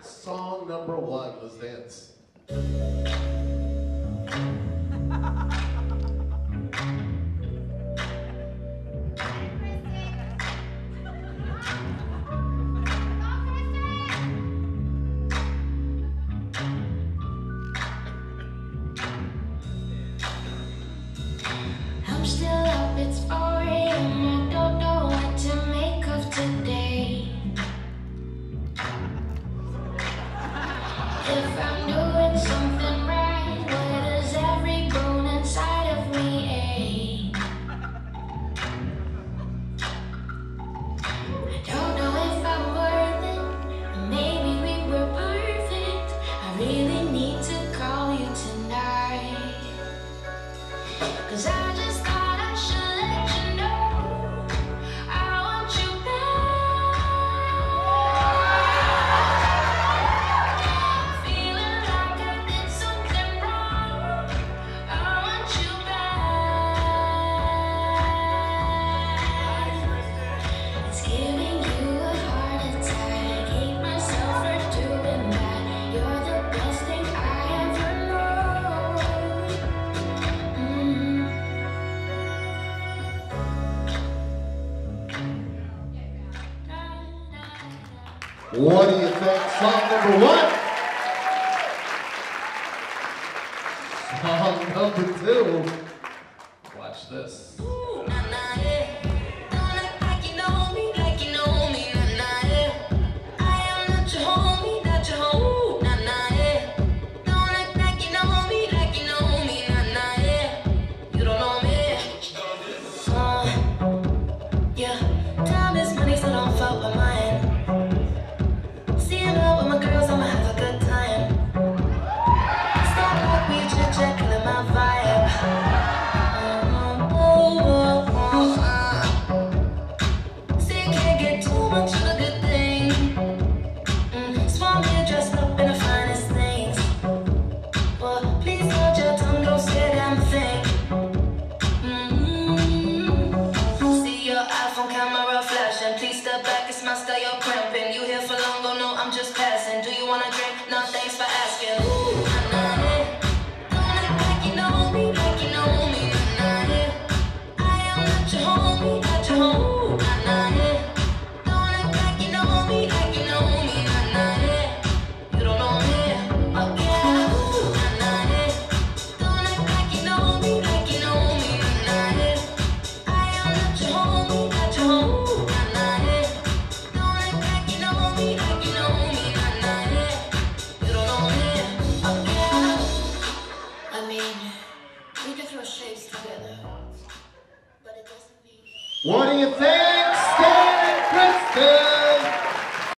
Song number one, let's dance. if I'm doing something What do you think? Song number one. Song number two. Watch this. monster, your What do you think?